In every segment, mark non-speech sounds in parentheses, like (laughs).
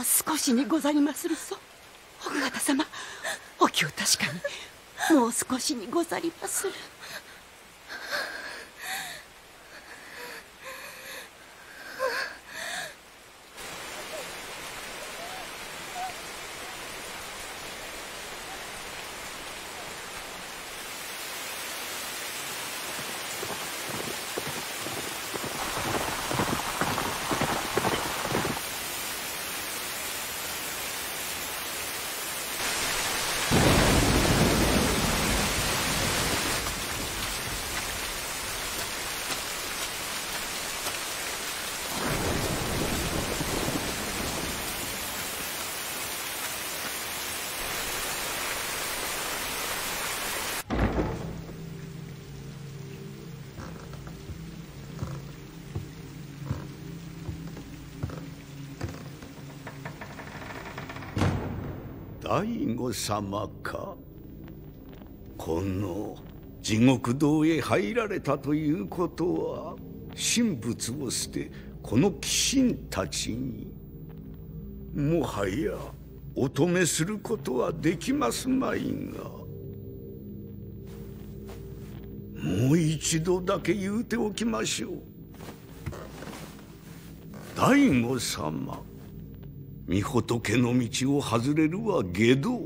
う少しにござりまするぞ。奥方様お気を確かに。もう少しにござりまする。大悟様か？この地獄道へ入られたということは神仏を捨てこの鬼神たちにもはやお止めすることはできますまいがもう一度だけ言うておきましょう。大悟様。御仏の道を外れるは下道。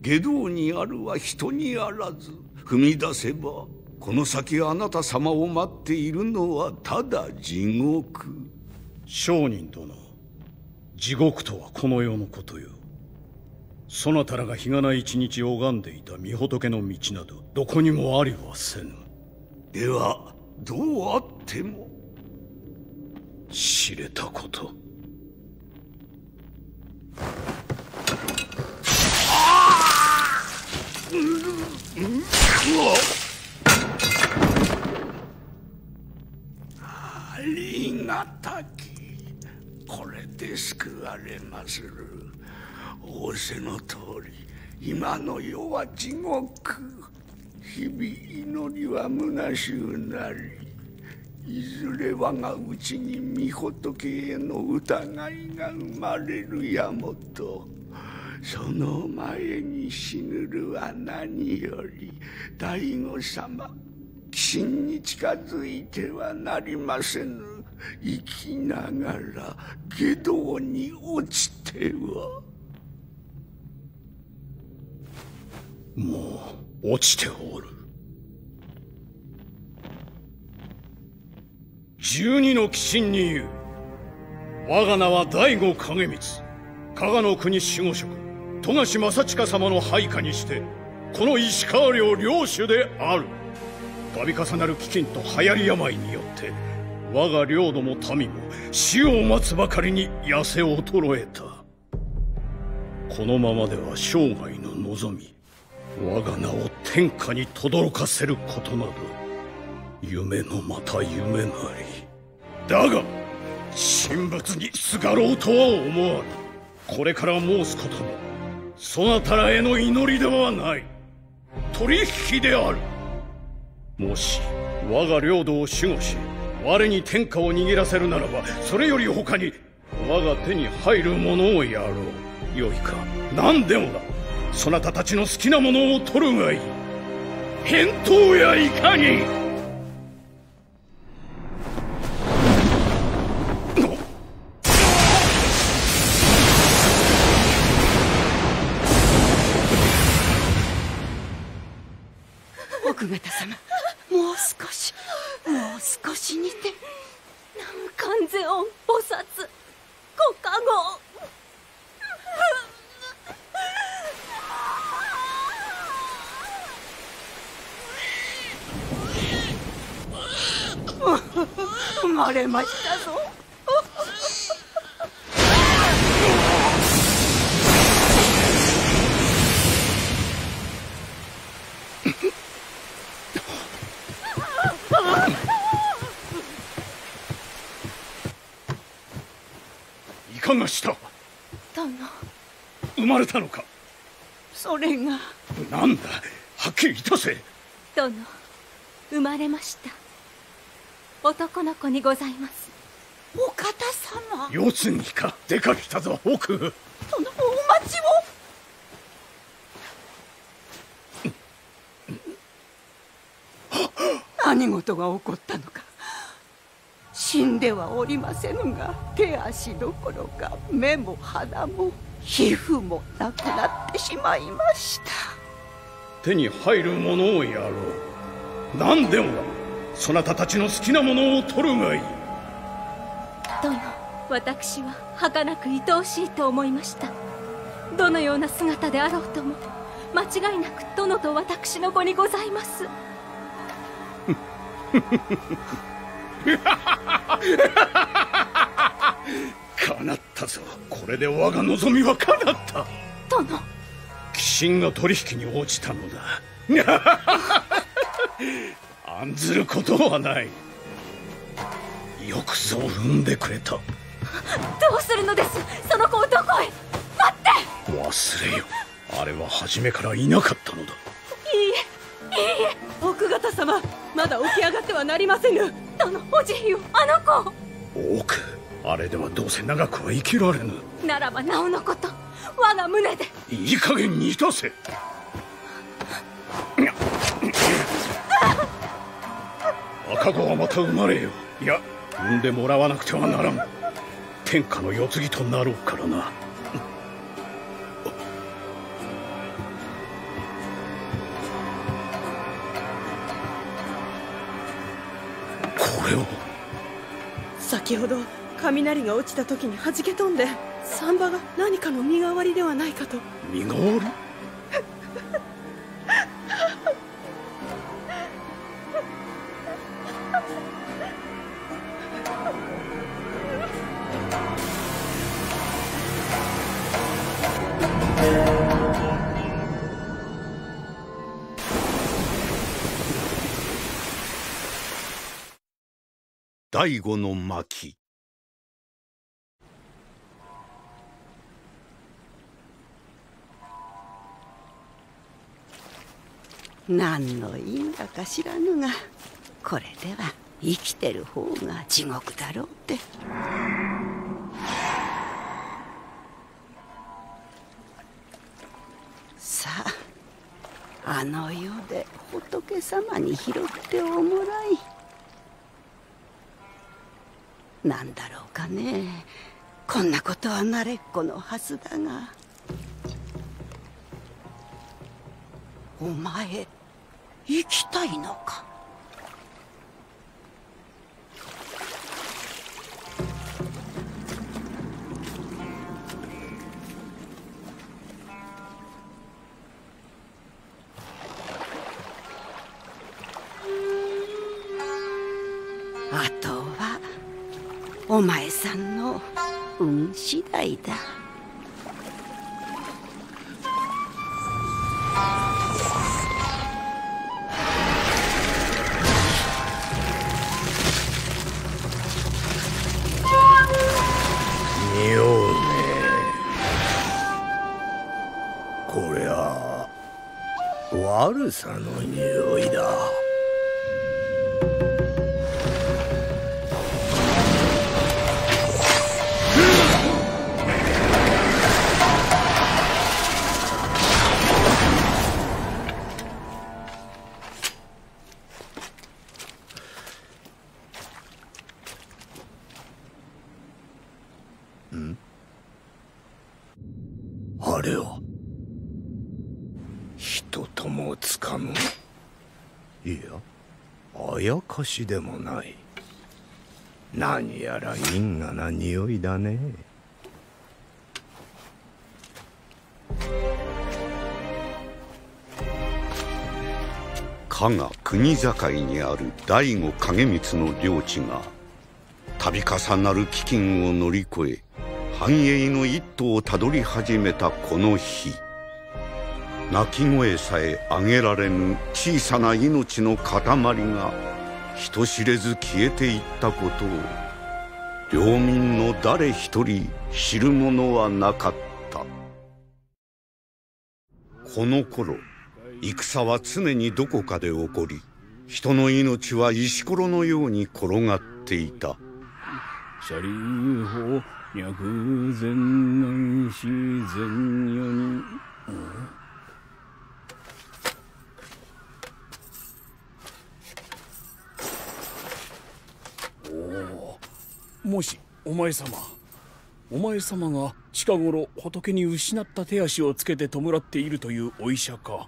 下道にあるは人にあらず。踏み出せばこの先あなた様を待っているのはただ地獄。商人殿地獄とはこの世のことよ。そなたらが日がない一日拝んでいた御仏の道などどこにもありはせぬ。ではどうあっても。知れたことありがたきこれで救われまする仰せの通り今の世は地獄日々祈りは虚しゅうなりいずれ我がうちに御仏への疑いが生まれるやもとその前に死ぬるは何より大悟様鬼神に近づいてはなりませぬ。生きながら下道に落ちては。もう落ちておる。十二の鬼神に言う。我が名は醍醐景光。加賀の国守護職。富樫正親様の配下にしてこの石川領領主である。度重なる飢饉と流行り病によって我が領土も民も死を待つばかりに痩せ衰えた。このままでは生涯の望み我が名を天下に轟かせることなど夢のまた夢なり。だが神仏にすがろうとは思わぬ。これから申すこともそなたらへの祈りではない。取引である。もし我が領土を守護し我に天下を握らせるならばそれより他に我が手に入るものをやろう。よいか。何でもだ。そなたたちの好きなものを取るがいい。返答やいかに。奥方様。もう少しもう少しにて南関世音菩薩ご加護。生まれましたぞ。い (laughs) かがした殿生まれたのか。それが。なんだ。はっきりいたせ殿生まれました。男の子にございます。お方様。四つにか出かけたぞ奥。殿お待ちを。何事が起こったのか死んではおりませぬが手足どころか目も鼻も皮膚もなくなってしまいました。手に入るものをやろう。何でもそなたたちの好きなものを取るがいい。殿私は儚く愛おしいと思いました。どのような姿であろうとも間違いなく殿と私の子にございます (laughs) 叶ったぞ。これで我が望みは叶った。殿。鬼神が取引に応じたのだ。(laughs) 案ずることはない。よくぞ産んでくれた。どうするのです？その子をどこへ？待って！忘れよ。あれは初めからいなかったのだ。いいえいいえ。奥方様まだ起き上がってはなりませぬ殿おじいよあの子。多くあれではどうせ長くは生きられぬ。ならばなおのこと我が胸で。いい加減にいたせ。赤子はまた生まれよ。いや産んでもらわなくてはならん。天下の世継ぎとなろうからなれを。先ほど雷が落ちた時に弾け飛んでサンバが何かの身代わりではないかと。身代わり？第五の巻。何の因果か知らぬがこれでは生きてる方が地獄だろうって。さああの世で仏様に拾っておもらい。なんだろうかね。こんなことは慣れっこのはずだが。お前生きたいのか？お前さんの運次第だ。匂うね。こりゃ悪さの匂い。しでもない。何やら因果な匂いだね。加賀国境にある醍醐景光の領地が度重なる飢饉を乗り越え繁栄の一途をたどり始めたこの日。鳴き声さえ上げられぬ小さな命の塊が人知れず消えていったことを領民の誰一人知る者はなかった。この頃戦は常にどこかで起こり人の命は石ころのように転がっていた。シャリーホ脈前南自然に、もしお前様お前様が近頃仏に失った手足をつけて弔っているというお医者か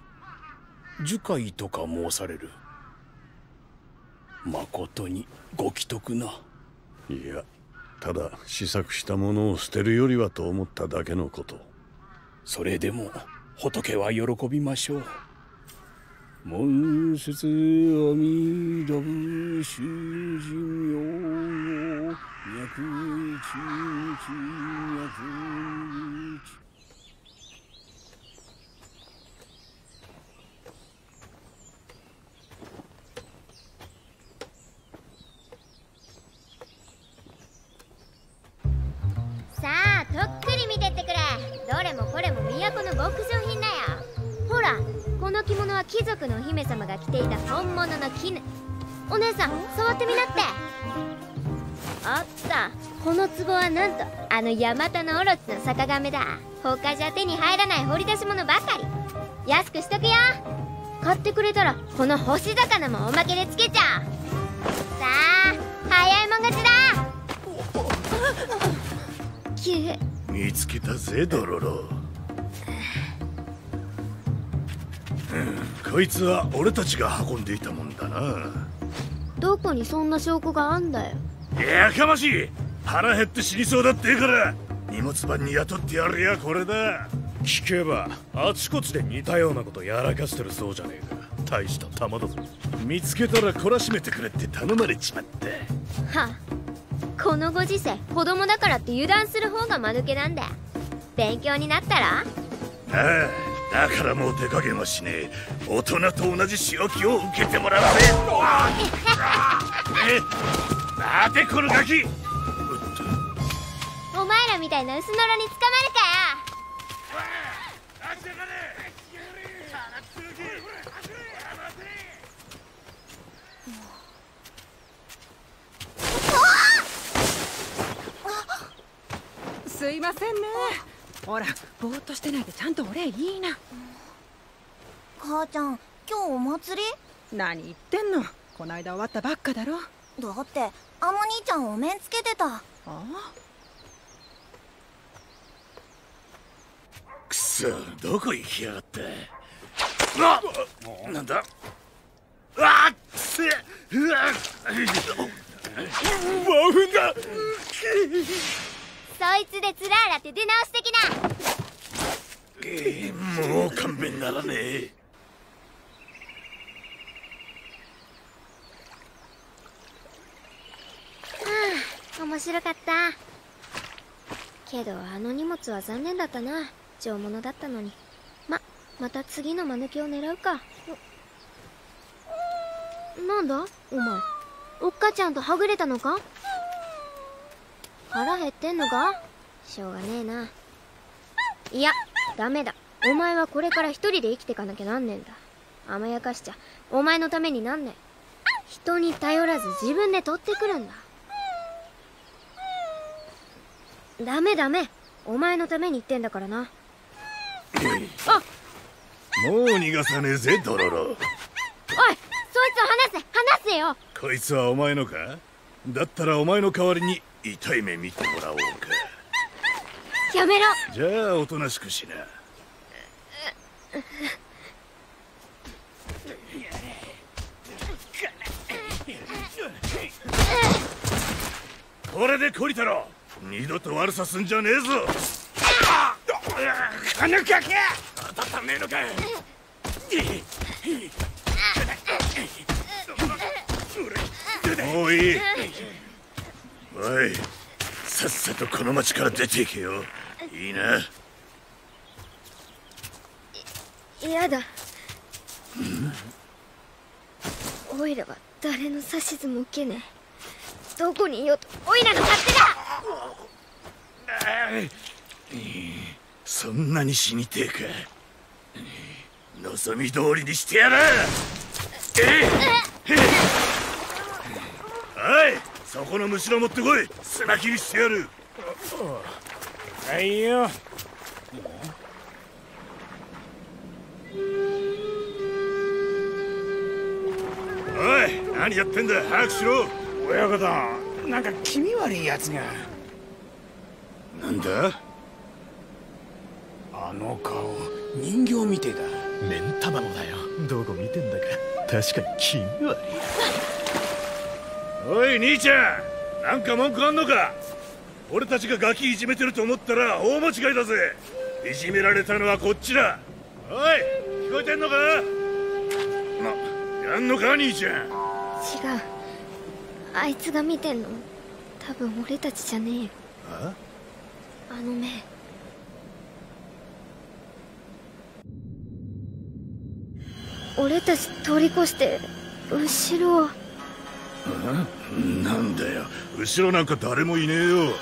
樹海とか申される。まことにご既得な。いやただ試作したものを捨てるよりはと思っただけのこと。それでも仏は喜びましょう。門節阿弥陀仏ヤマタノオロチの酒亀だ。他じゃ手に入らない掘り出し物ばかり。安くしとくよ。買ってくれたらこの干し魚もおまけでつけちゃう。さあ早いもん勝ちだ。キュー見つけたぜドロロ。うんこいつは俺たちが運んでいたもんだな。どこにそんな証拠があんだよ。やかましい腹減って死にそうだってから荷物番に雇ってやるやこれだ。聞けばあちこちで似たようなことやらかしてるそうじゃねえか。大した玉だぞ。見つけたら懲らしめてくれって頼まれちまったはあこのご時世子供だからって油断する方が間抜けなんだ。勉強になったら？ああだからもう手加減はしねえ。大人と同じ仕置きを受けてもらうぜえ (laughs) 待てこのガキらみたいな薄のろに捕まるすいませんね。ほらぼーっとしてないでちゃんとお礼いいな。母ちゃん今日お祭り？何言ってんの。こないだ終わったばっかだろ。だってあの兄ちゃんお面つけてた。ああくそどこ行きやがったあなんだ？あっくせ！だそいつでつらーらって出直してきなえーもう勘弁ならねえ面白かったけどあの荷物は残念だったな上物だったのに。ままた次の間抜けを狙うか。なんだ？お前おっかちゃんとはぐれたのか？腹減ってんのか？しょうがねえな。いやダメだ。お前はこれから一人で生きてかなきゃなんねんだ。甘やかしちゃ。お前のためになんねえ人に頼らず自分で取ってくるんだ。ダメダメ。お前のために言ってんだからな。もう逃がさねえぜドロロ。おいそいつを離せ離せよ。こいつはお前のか？だったらお前の代わりに痛い目見てもらおうか。やめろ。じゃあおとなしくしな。これで懲りたろ。二度と悪さすんじゃねえぞ。このガキ当たったねえのかもういいおい。さっさとこの町から出ていけよ。いいな。嫌だ。おいらは誰の指図も受けねえ。どこにいようとおいらの勝手だ。そんなに死にてえか望み通りにしてやらえいおい。そこの虫の持ってこい。砂切りしてやる。はいよ。おい何やってんだ。早くしろ。親方なんか気味悪いやつが。なんだ？あの顔人形みてえだ目ん玉もだよ。どこ見てんだか。確かに気味悪い。おい兄ちゃんなんか文句あんのか？俺たちがガキいじめてると思ったら大間違いだぜ。いじめられたのはこっちだ。おい聞こえてんのか？なやんのか兄ちゃん？違う。あいつが見てんの。多分俺たちじゃねえよ。あ？の目俺たち通り越して後ろなんだよ。後ろなんか誰もいねえよ。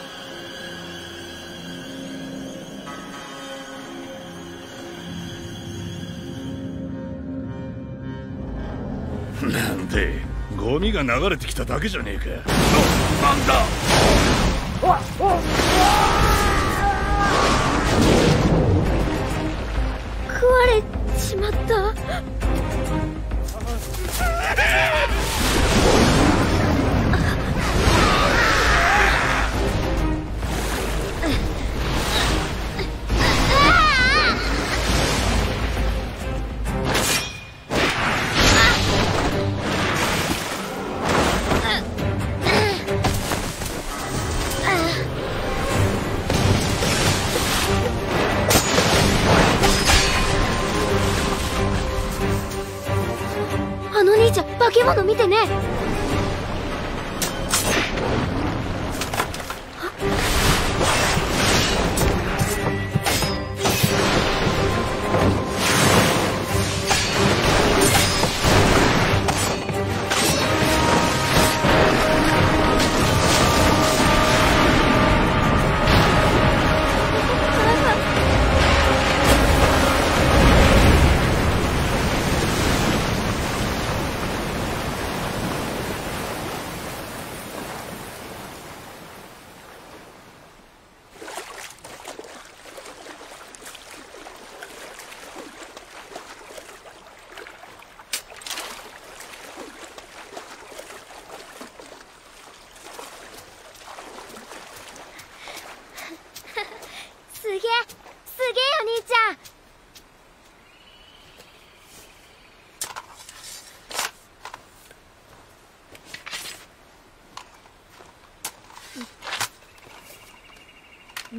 なんでゴミが流れてきただけじゃねえか。ななんだ？食われちまった Uh -huh.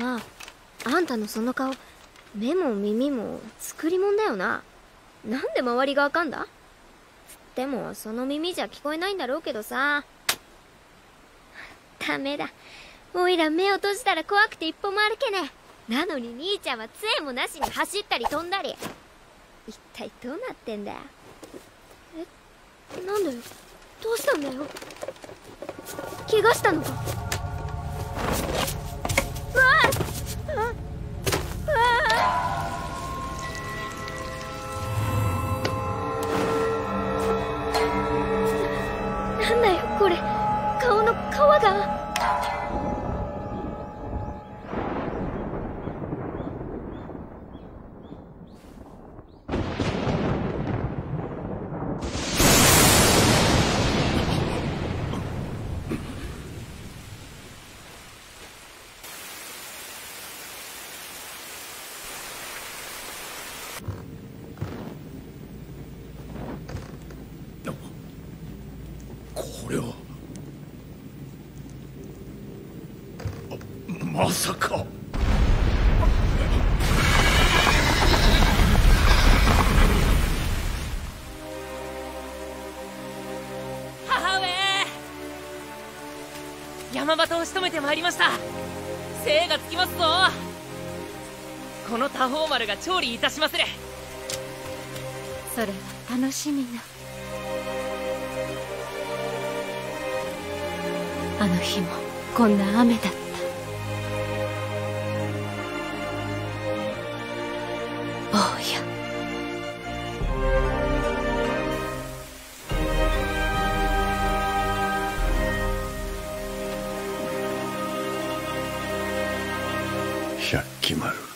まああんたのその顔目も耳も作り物だよな。なんで周りがあかんだ？でもその耳じゃ聞こえないんだろうけどさ。ダメだ。おいら目を閉じたら怖くて一歩も歩けねえ。なのに兄ちゃんは杖もなしに走ったり飛んだり。一体どうなってんだよ。えなんだよどうしたんだよ？怪我したのか？れはあまさか。を仕留めてまいりました。精がつきますぞ。この多宝丸が調理いたしまするそれは楽しみなあの日もこんな雨だった。坊や。百鬼丸。